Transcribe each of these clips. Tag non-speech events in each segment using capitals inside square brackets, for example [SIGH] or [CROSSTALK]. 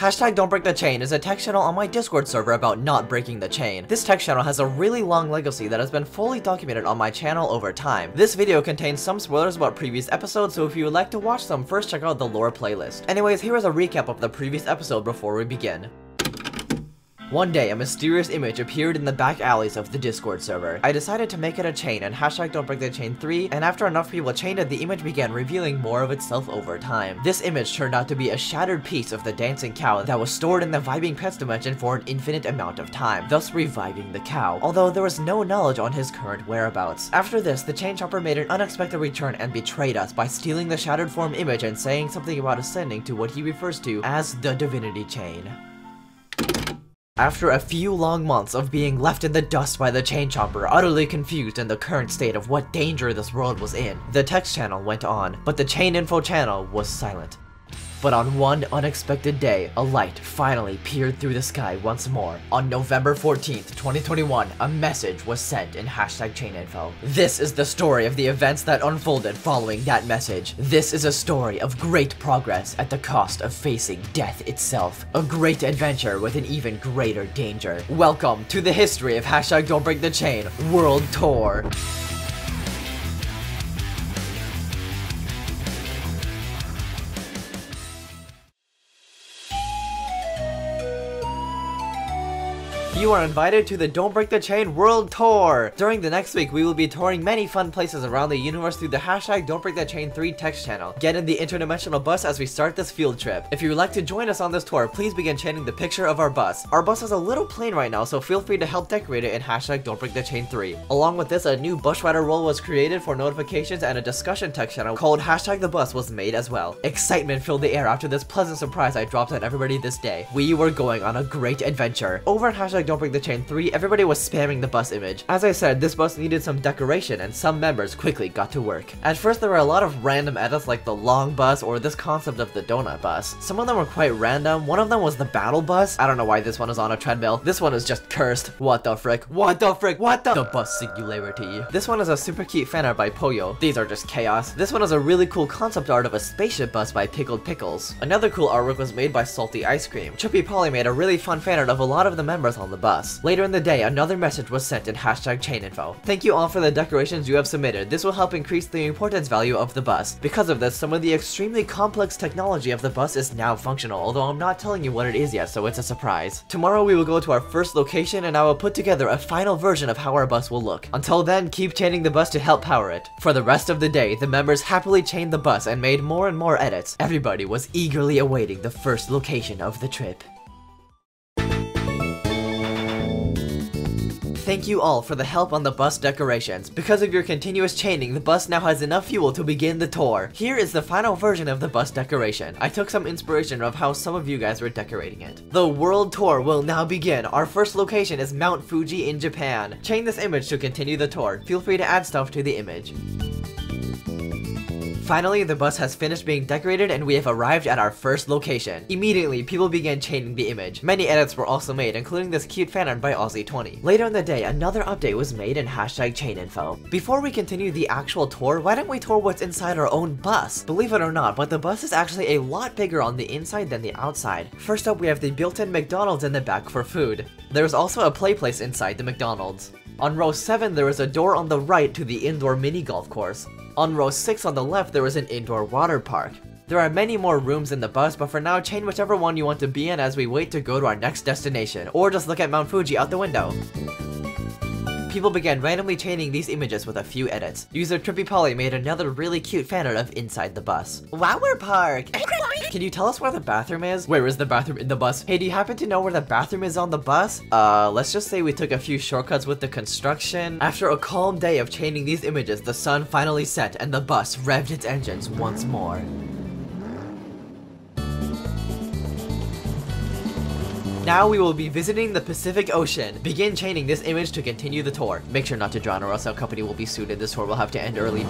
Hashtag Don't Break the Chain is a text channel on my Discord server about not breaking the chain. This text channel has a really long legacy that has been fully documented on my channel over time. This video contains some spoilers about previous episodes, so if you would like to watch them, first check out the lore playlist. Anyways, here is a recap of the previous episode before we begin. One day, a mysterious image appeared in the back alleys of the Discord server. I decided to make it a chain and hashtag don't break the chain 3, and after enough people chained it, the image began revealing more of itself over time. This image turned out to be a shattered piece of the dancing cow that was stored in the vibing pets dimension for an infinite amount of time, thus reviving the cow, although there was no knowledge on his current whereabouts. After this, the chain chomper made an unexpected return and betrayed us by stealing the shattered form image and saying something about ascending to what he refers to as the divinity chain. After a few long months of being left in the dust by the Chain chomper, utterly confused in the current state of what danger this world was in, the text channel went on, but the Chain Info channel was silent. But on one unexpected day, a light finally peered through the sky once more. On November 14th, 2021, a message was sent in hashtag chaininfo. This is the story of the events that unfolded following that message. This is a story of great progress at the cost of facing death itself. A great adventure with an even greater danger. Welcome to the history of hashtag don't break the chain world tour. You are invited to the Don't Break the Chain World Tour! During the next week, we will be touring many fun places around the universe through the hashtag Don't Break the Chain 3 text channel. Get in the interdimensional bus as we start this field trip. If you would like to join us on this tour, please begin chaining the picture of our bus. Our bus is a little plain right now, so feel free to help decorate it in hashtag Don't Break the Chain 3. Along with this, a new Bus Rider role was created for notifications and a discussion text channel called hashtag the bus was made as well. Excitement filled the air after this pleasant surprise I dropped on everybody this day. We were going on a great adventure. Over at hashtag don't break the chain 3, everybody was spamming the bus image. As I said, this bus needed some decoration and some members quickly got to work. At first there were a lot of random edits like the long bus or this concept of the donut bus. Some of them were quite random, one of them was the battle bus. I don't know why this one is on a treadmill. This one is just cursed. What the frick? What the frick? What the- The bus singularity. This one is a super cute fan art by Poyo. These are just chaos. This one is a really cool concept art of a spaceship bus by Pickled Pickles. Another cool artwork was made by Salty Ice Cream. Trippy Polly made a really fun fan art of a lot of the members on the bus. Later in the day, another message was sent in hashtag chaininfo. Thank you all for the decorations you have submitted. This will help increase the importance value of the bus. Because of this, some of the extremely complex technology of the bus is now functional, although I'm not telling you what it is yet, so it's a surprise. Tomorrow we will go to our first location and I will put together a final version of how our bus will look. Until then, keep chaining the bus to help power it. For the rest of the day, the members happily chained the bus and made more and more edits. Everybody was eagerly awaiting the first location of the trip. Thank you all for the help on the bus decorations. Because of your continuous chaining, the bus now has enough fuel to begin the tour. Here is the final version of the bus decoration. I took some inspiration of how some of you guys were decorating it. The world tour will now begin. Our first location is Mount Fuji in Japan. Chain this image to continue the tour. Feel free to add stuff to the image. Finally, the bus has finished being decorated and we have arrived at our first location. Immediately, people began chaining the image. Many edits were also made, including this cute fan art by Aussie20. Later in the day, another update was made in hashtag chaininfo. Before we continue the actual tour, why don't we tour what's inside our own bus? Believe it or not, but the bus is actually a lot bigger on the inside than the outside. First up, we have the built-in McDonald's in the back for food. There's also a play place inside the McDonald's. On row 7, there is a door on the right to the indoor mini golf course. On row 6 on the left, there is an indoor water park. There are many more rooms in the bus, but for now, chain whichever one you want to be in as we wait to go to our next destination, or just look at Mount Fuji out the window. People began randomly chaining these images with a few edits. User Trippy Polly made another really cute fan art of inside the bus. Wower Park! Can you tell us where the bathroom is? Where is the bathroom in the bus? Hey, do you happen to know where the bathroom is on the bus? Uh, let's just say we took a few shortcuts with the construction. After a calm day of chaining these images, the sun finally set and the bus revved its engines once more. Now we will be visiting the Pacific Ocean. Begin chaining this image to continue the tour. Make sure not to drown or else our company will be sued and this tour will have to end early.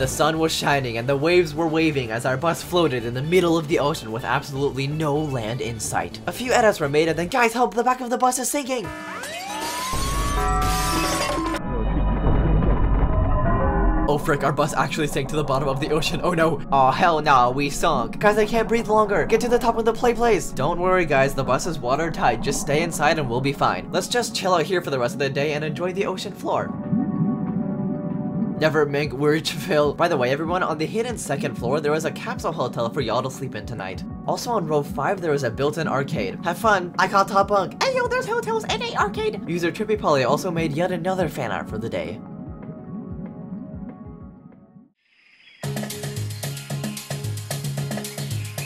The sun was shining and the waves were waving as our bus floated in the middle of the ocean with absolutely no land in sight. A few edits were made and then guys help, the back of the bus is sinking! Oh frick, our bus actually sank to the bottom of the ocean. Oh no. Oh hell no, we sunk. Guys, I can't breathe longer. Get to the top of the play place. Don't worry guys, the bus is watertight. Just stay inside and we'll be fine. Let's just chill out here for the rest of the day and enjoy the ocean floor. Never make Phil. [LAUGHS] By the way, everyone, on the hidden second floor, there is a capsule hotel for y'all to sleep in tonight. Also on row 5, there is a built-in arcade. Have fun! I call Top Bunk. Hey yo, there's hotels and a arcade! User Trippy Polly also made yet another fan art for the day.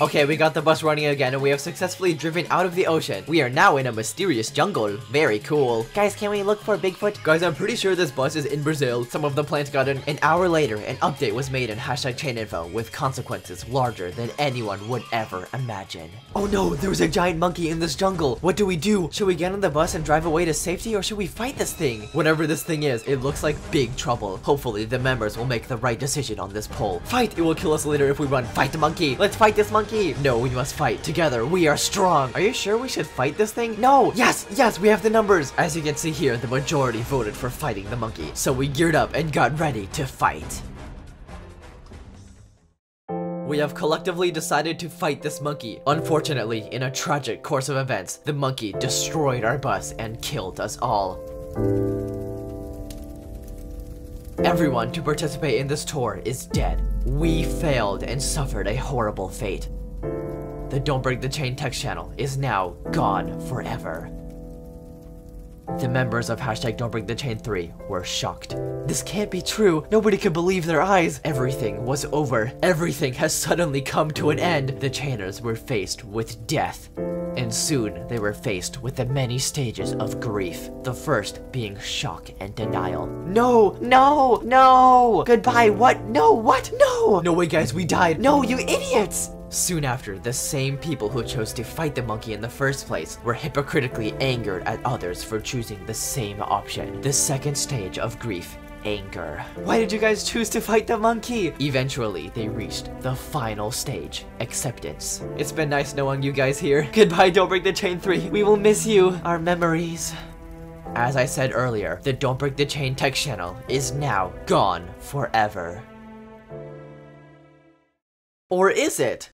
Okay, we got the bus running again and we have successfully driven out of the ocean. We are now in a mysterious jungle. Very cool. Guys, can we look for Bigfoot? Guys, I'm pretty sure this bus is in Brazil. Some of the plants got in. An hour later, an update was made in hashtag chain info with consequences larger than anyone would ever imagine. Oh no, there's a giant monkey in this jungle. What do we do? Should we get on the bus and drive away to safety or should we fight this thing? Whatever this thing is, it looks like big trouble. Hopefully, the members will make the right decision on this poll. Fight! It will kill us later if we run. Fight the monkey! Let's fight this monkey! Monkey! No, we must fight. Together, we are strong. Are you sure we should fight this thing? No! Yes! Yes, we have the numbers! As you can see here, the majority voted for fighting the monkey. So we geared up and got ready to fight. We have collectively decided to fight this monkey. Unfortunately, in a tragic course of events, the monkey destroyed our bus and killed us all. Everyone to participate in this tour is dead. We failed and suffered a horrible fate. The Don't Break the Chain text channel is now gone forever. The members of hashtag Don't Break the Chain 3 were shocked. This can't be true. Nobody could believe their eyes. Everything was over. Everything has suddenly come to an end. The chainers were faced with death. And soon they were faced with the many stages of grief. The first being shock and denial. No, no, no! Goodbye, what? No, what? No! No way guys, we died. No, you idiots! Soon after, the same people who chose to fight the monkey in the first place were hypocritically angered at others for choosing the same option. The second stage of grief anger. Why did you guys choose to fight the monkey? Eventually, they reached the final stage, acceptance. It's been nice knowing you guys here. [LAUGHS] Goodbye, Don't Break the Chain 3. We will miss you. Our memories. As I said earlier, the Don't Break the Chain text channel is now gone forever. Or is it?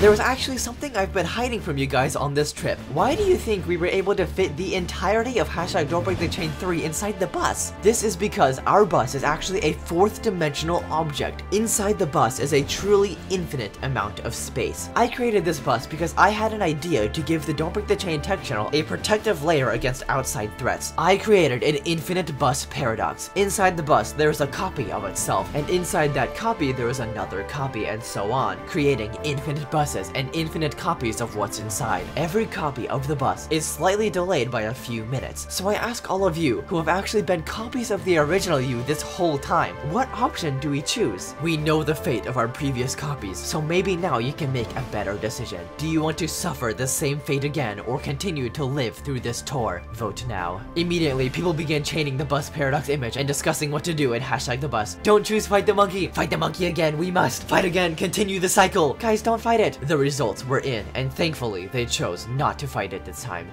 There was actually something I've been hiding from you guys on this trip. Why do you think we were able to fit the entirety of hashtag Don't Break the Chain 3 inside the bus? This is because our bus is actually a fourth dimensional object. Inside the bus is a truly infinite amount of space. I created this bus because I had an idea to give the Don't Break the Chain text channel a protective layer against outside threats. I created an infinite bus paradox. Inside the bus, there is a copy of itself, and inside that copy, there is another copy, and so on, creating infinite bus and infinite copies of what's inside. Every copy of the bus is slightly delayed by a few minutes. So I ask all of you, who have actually been copies of the original you this whole time, what option do we choose? We know the fate of our previous copies, so maybe now you can make a better decision. Do you want to suffer the same fate again or continue to live through this tour? Vote now. Immediately, people began chaining the bus paradox image and discussing what to do in hashtag the bus. Don't choose fight the monkey! Fight the monkey again, we must! Fight again, continue the cycle! Guys, don't fight it! The results were in, and thankfully they chose not to fight at this time.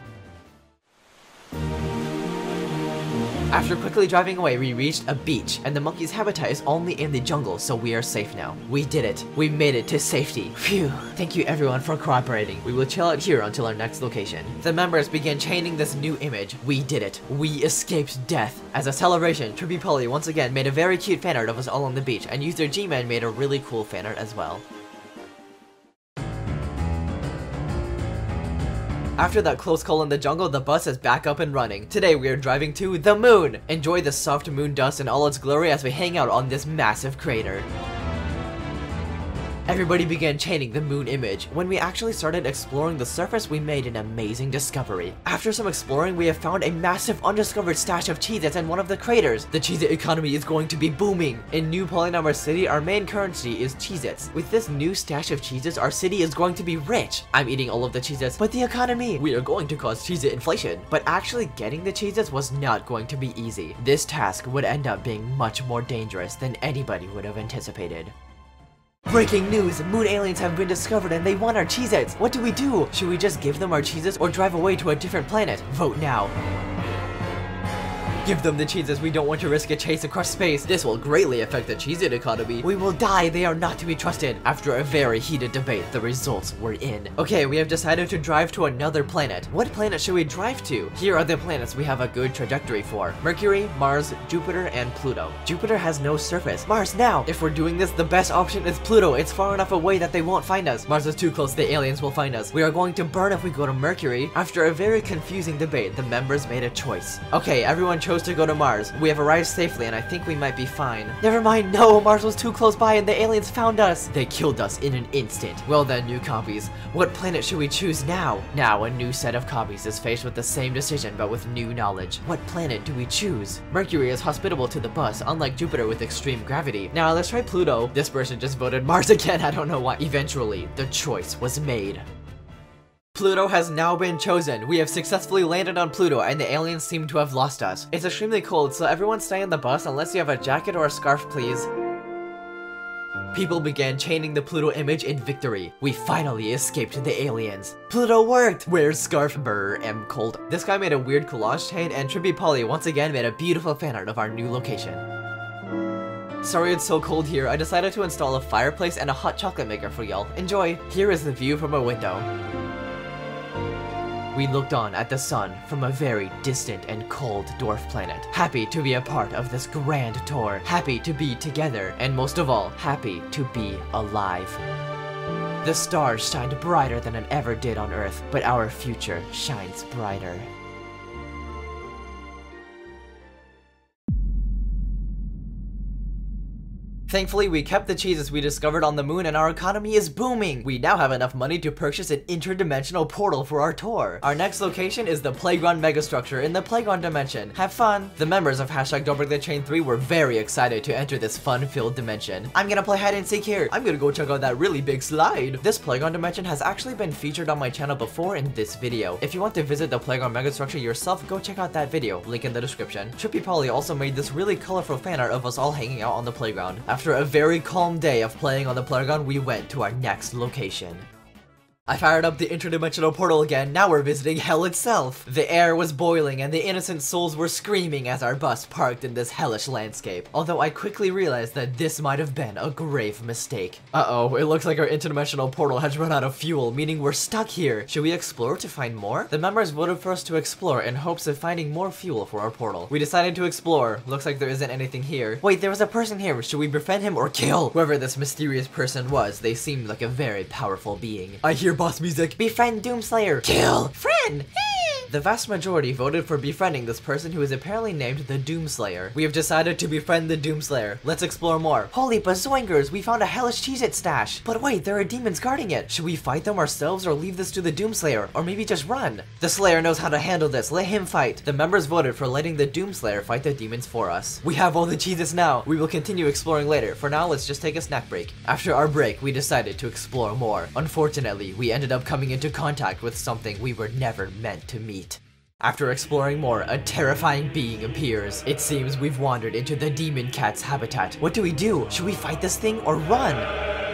After quickly driving away, we reached a beach, and the monkey's habitat is only in the jungle, so we are safe now. We did it. We made it to safety. Phew. Thank you everyone for cooperating. We will chill out here until our next location. The members began chaining this new image. We did it. We escaped death. As a celebration, Trippy Polly once again made a very cute fanart of us all on the beach, and user G-Man made a really cool fanart as well. After that close call in the jungle, the bus is back up and running. Today we are driving to the moon. Enjoy the soft moon dust and all its glory as we hang out on this massive crater. Everybody began chaining the moon image. When we actually started exploring the surface, we made an amazing discovery. After some exploring, we have found a massive undiscovered stash of Cheez-Its in one of the craters. The Cheez-It economy is going to be booming. In New Polynomer City, our main currency is Cheez-Its. With this new stash of Cheez-Its, our city is going to be rich. I'm eating all of the Cheez-Its, but the economy, we are going to cause Cheez-It inflation. But actually getting the Cheez-Its was not going to be easy. This task would end up being much more dangerous than anybody would have anticipated. Breaking news! Moon aliens have been discovered and they want our Cheez-Its! What do we do? Should we just give them our Cheez-Its or drive away to a different planet? Vote now. Give them the cheeses, we don't want to risk a chase across space. This will greatly affect the Cheez-It economy. We will die, they are not to be trusted. After a very heated debate, the results were in. Okay, we have decided to drive to another planet. What planet should we drive to? Here are the planets we have a good trajectory for. Mercury, Mars, Jupiter, and Pluto. Jupiter has no surface. Mars, now! If we're doing this, the best option is Pluto. It's far enough away that they won't find us. Mars is too close, the aliens will find us. We are going to burn if we go to Mercury. After a very confusing debate, the members made a choice. Okay, everyone chose chose to go to Mars. We have arrived safely and I think we might be fine. Never mind, no, Mars was too close by and the aliens found us. They killed us in an instant. Well then, new copies, what planet should we choose now? Now, a new set of copies is faced with the same decision but with new knowledge. What planet do we choose? Mercury is hospitable to the bus, unlike Jupiter with extreme gravity. Now, let's try Pluto. This person just voted Mars [LAUGHS] again, I don't know why. Eventually, the choice was made. Pluto has now been chosen. We have successfully landed on Pluto and the aliens seem to have lost us. It's extremely cold, so everyone stay on the bus unless you have a jacket or a scarf, please. People began chaining the Pluto image in victory. We finally escaped the aliens. Pluto worked! Where's Scarf? Brr, am cold. This guy made a weird collage chain and Trippy Polly once again made a beautiful fan art of our new location. Sorry it's so cold here, I decided to install a fireplace and a hot chocolate maker for y'all. Enjoy! Here is the view from a window. We looked on at the sun from a very distant and cold dwarf planet, happy to be a part of this grand tour, happy to be together, and most of all, happy to be alive. The stars shined brighter than it ever did on Earth, but our future shines brighter. Thankfully, we kept the cheeses we discovered on the moon and our economy is booming! We now have enough money to purchase an interdimensional portal for our tour. Our next location is the Playground Megastructure in the Playground Dimension. Have fun! The members of Hashtag Don't Break the Chain 3 were very excited to enter this fun-filled dimension. I'm gonna play hide and seek here! I'm gonna go check out that really big slide! This Playground Dimension has actually been featured on my channel before in this video. If you want to visit the Playground Megastructure yourself, go check out that video, link in the description. Trippy Polly also made this really colorful fan art of us all hanging out on the playground. After a very calm day of playing on the playground, we went to our next location. I fired up the interdimensional portal again, now we're visiting hell itself! The air was boiling and the innocent souls were screaming as our bus parked in this hellish landscape, although I quickly realized that this might have been a grave mistake. Uh-oh, it looks like our interdimensional portal has run out of fuel, meaning we're stuck here. Should we explore to find more? The members voted for us to explore in hopes of finding more fuel for our portal. We decided to explore. Looks like there isn't anything here. Wait, there was a person here. Should we befriend him or kill? Whoever this mysterious person was, they seemed like a very powerful being. I hear boss music. Befriend Doomslayer. Kill. Friend. The vast majority voted for befriending this person who is apparently named the Doomslayer. We have decided to befriend the Doomslayer. Let's explore more. Holy bazoinkers, we found a hellish Cheez-It stash. But wait, there are demons guarding it. Should we fight them ourselves or leave this to the Doomslayer? Or maybe just run? The Slayer knows how to handle this. Let him fight. The members voted for letting the Doomslayer fight the demons for us. We have all the Cheez-Its now. We will continue exploring later. For now, let's just take a snack break. After our break, we decided to explore more. Unfortunately, we ended up coming into contact with something we were never meant to meet. After exploring more, a terrifying being appears. It seems we've wandered into the demon cat's habitat. What do we do? Should we fight this thing or run?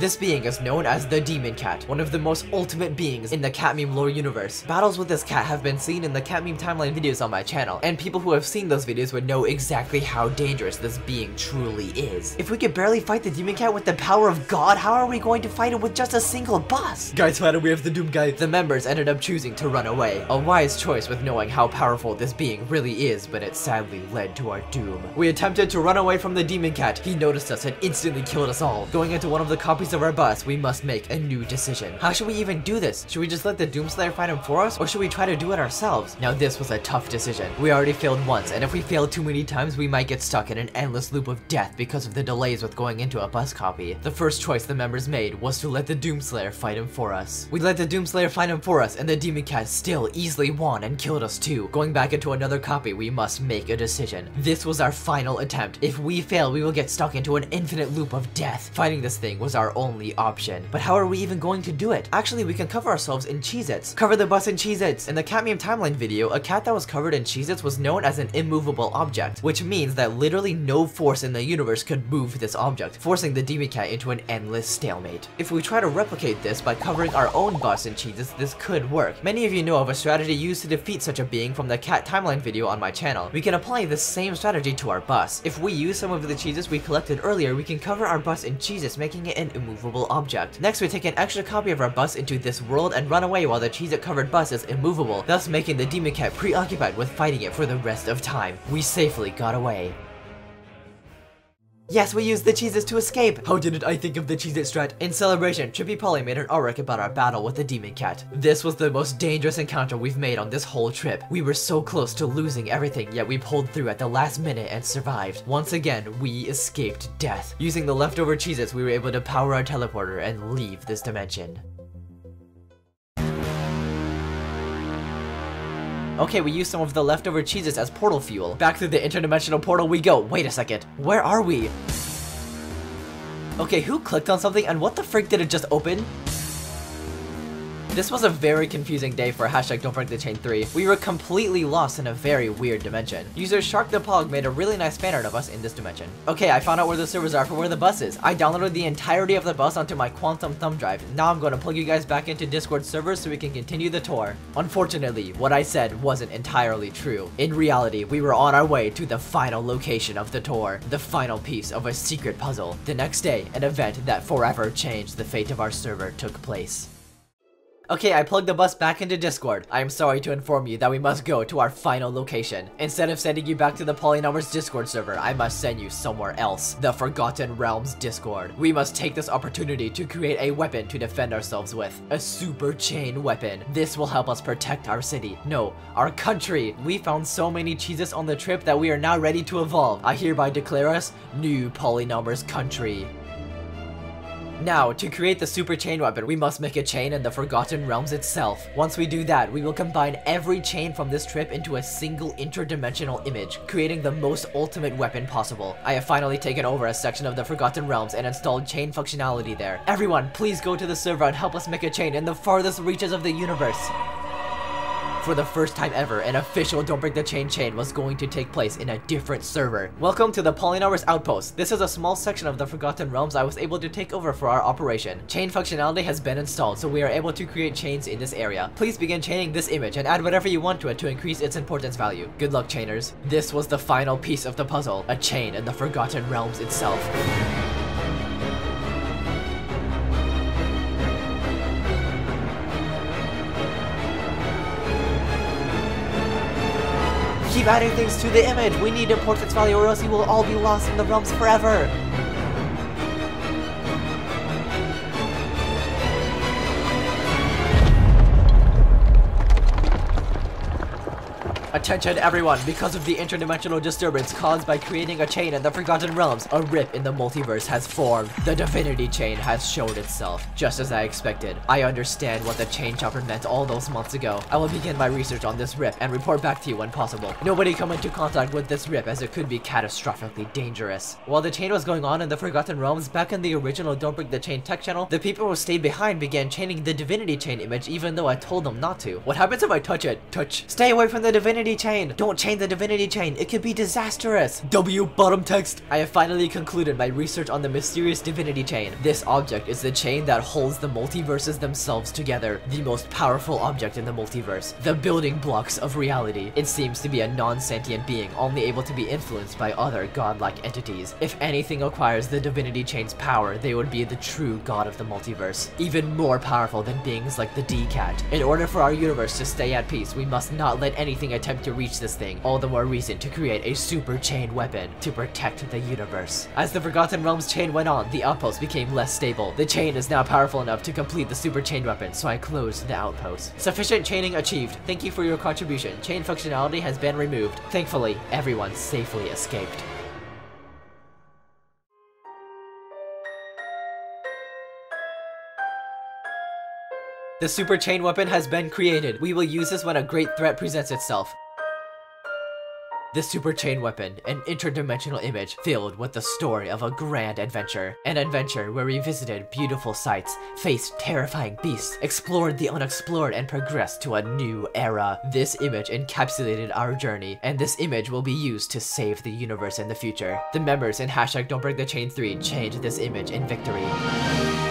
This being is known as the Demon Cat, one of the most ultimate beings in the cat meme lore universe. Battles with this cat have been seen in the cat meme timeline videos on my channel, and people who have seen those videos would know exactly how dangerous this being truly is. If we could barely fight the Demon Cat with the power of God, how are we going to fight it with just a single boss? Guys, why do we have the Doom Guy? The members ended up choosing to run away. A wise choice with knowing how powerful this being really is, but it sadly led to our doom. We attempted to run away from the Demon Cat. He noticed us and instantly killed us all. Going into one of the copies of our bus, we must make a new decision. How should we even do this? Should we just let the Doomslayer fight him for us, or should we try to do it ourselves? Now this was a tough decision. We already failed once, and if we fail too many times, we might get stuck in an endless loop of death because of the delays with going into a bus copy. The first choice the members made was to let the Doomslayer fight him for us. We let the Doomslayer fight him for us, and the Demon Cat still easily won and killed us too. Going back into another copy, we must make a decision. This was our final attempt. If we fail, we will get stuck into an infinite loop of death. Fighting this thing was our only option. But how are we even going to do it? Actually, we can cover ourselves in Cheez-Its. Cover the bus in Cheez-Its! In the Catmium timeline video, a cat that was covered in Cheez-Its was known as an immovable object, which means that literally no force in the universe could move this object, forcing the Demon Cat into an endless stalemate. If we try to replicate this by covering our own bus in Cheez-Its, this could work. Many of you know of a strategy used to defeat such a being from the cat timeline video on my channel. We can apply the same strategy to our bus. If we use some of the Cheez-Its we collected earlier, we can cover our bus in Cheez-Its, making it an immovable object. Next, we take an extra copy of our bus into this world and run away while the Cheez-It covered bus is immovable, thus making the Demon Cat preoccupied with fighting it for the rest of time. We safely got away. Yes, we used the cheeses to escape! How didn't I think of the cheese strat? In celebration, Trippy Polly made an artwork about our battle with the demon cat. This was the most dangerous encounter we've made on this whole trip. We were so close to losing everything, yet we pulled through at the last minute and survived. Once again, we escaped death. Using the leftover cheeses, we were able to power our teleporter and leave this dimension. Okay, we used some of the leftover cheeses as portal fuel. Back through the interdimensional portal we go. Wait a second. Where are we? Okay, who clicked on something and what the frick did it just open? This was a very confusing day for hashtag Don't Break the Chain 3. We were completely lost in a very weird dimension. User Shark the Pog made a really nice fan art of us in this dimension. Okay, I found out where the servers are for where the bus is. I downloaded the entirety of the bus onto my Quantum thumb drive. Now I'm going to plug you guys back into Discord servers so we can continue the tour. Unfortunately, what I said wasn't entirely true. In reality, we were on our way to the final location of the tour, the final piece of a secret puzzle. The next day, an event that forever changed the fate of our server took place. Okay, I plugged the bus back into Discord. I am sorry to inform you that we must go to our final location. Instead of sending you back to the Polynomers Discord server, I must send you somewhere else. The Forgotten Realms Discord. We must take this opportunity to create a weapon to defend ourselves with. A super chain weapon. This will help us protect our city. No, our country. We found so many cheeses on the trip that we are now ready to evolve. I hereby declare us new Polynomers country. Now, to create the super chain weapon, we must make a chain in the Forgotten Realms itself. Once we do that, we will combine every chain from this trip into a single interdimensional image, creating the most ultimate weapon possible. I have finally taken over a section of the Forgotten Realms and installed chain functionality there. Everyone, please go to the server and help us make a chain in the farthest reaches of the universe. For the first time ever, an official Don't Break the Chain chain was going to take place in a different server. Welcome to the Polynomers Outpost. This is a small section of the Forgotten Realms I was able to take over for our operation. Chain functionality has been installed, so we are able to create chains in this area. Please begin chaining this image and add whatever you want to it to increase its importance value. Good luck, chainers. This was the final piece of the puzzle, a chain in the Forgotten Realms itself. Keep adding things to the image! We need importance value or else you will all be lost in the realms forever! Attention everyone, because of the interdimensional disturbance caused by creating a chain in the Forgotten Realms, a rip in the multiverse has formed. The Divinity Chain has shown itself, just as I expected. I understand what the Chain Chomper meant all those months ago. I will begin my research on this rip and report back to you when possible. Nobody come into contact with this rip as it could be catastrophically dangerous. While the chain was going on in the Forgotten Realms, back in the original Don't Break the Chain text channel, the people who stayed behind began chaining the Divinity Chain image even though I told them not to. What happens if I touch it? Touch. Stay away from the Divinity divinity chain. Don't chain the divinity chain. It could be disastrous. W bottom text. I have finally concluded my research on the mysterious divinity chain. This object is the chain that holds the multiverses themselves together. The most powerful object in the multiverse. The building blocks of reality. It seems to be a non-sentient being only able to be influenced by other godlike entities. If anything acquires the divinity chain's power, they would be the true god of the multiverse. Even more powerful than beings like the D-Cat. In order for our universe to stay at peace, we must not let anything attempt attempt to reach this thing, all the more reason to create a super chain weapon to protect the universe. As the Forgotten Realms chain went on, the outpost became less stable. The chain is now powerful enough to complete the super chain weapon, so I closed the outpost. Sufficient chaining achieved. Thank you for your contribution. Chain functionality has been removed. Thankfully, everyone safely escaped. The super chain weapon has been created. We will use this when a great threat presents itself. The super chain weapon, an interdimensional image filled with the story of a grand adventure. An adventure where we visited beautiful sights, faced terrifying beasts, explored the unexplored, and progressed to a new era. This image encapsulated our journey, and this image will be used to save the universe in the future. The members in hashtag Don't Break the Chain 3 changed this image in victory.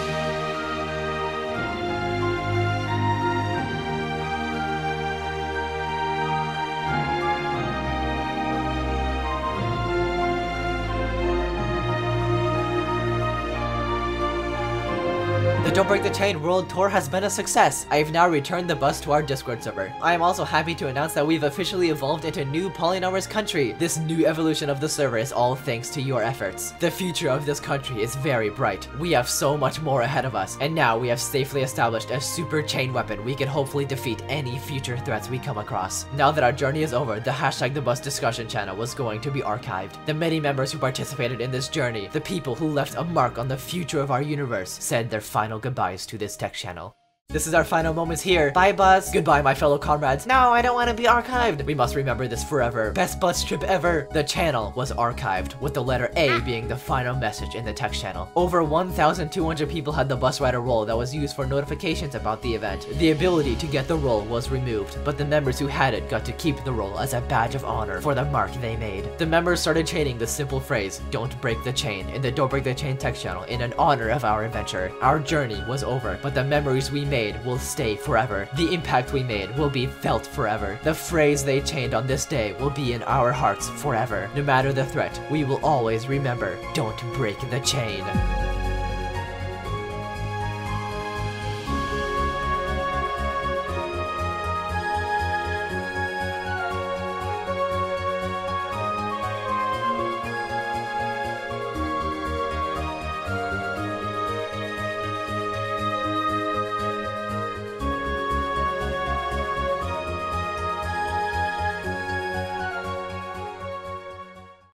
Break the Chain World Tour has been a success. I have now returned the bus to our Discord server. I am also happy to announce that we've officially evolved into new Polynomers country. This new evolution of the server is all thanks to your efforts. The future of this country is very bright. We have so much more ahead of us, and now we have safely established a super chain weapon we can hopefully defeat any future threats we come across. Now that our journey is over, the hashtag the bus discussion channel was going to be archived. The many members who participated in this journey, the people who left a mark on the future of our universe, said their final to this text channel. This is our final moments here. Bye, Buzz. Goodbye, my fellow comrades. No, I don't want to be archived. We must remember this forever. Best bus trip ever. The channel was archived, with the letter A ah. being the final message in the text channel. Over 1,200 people had the bus rider role that was used for notifications about the event. The ability to get the role was removed, but the members who had it got to keep the role as a badge of honor for the mark they made. The members started chanting the simple phrase, don't break the chain, in the Don't Break the Chain text channel in an honor of our adventure. Our journey was over, but the memories we made will stay forever. The impact we made will be felt forever. The phrase they chained on this day will be in our hearts forever. No matter the threat, we will always remember, don't break the chain.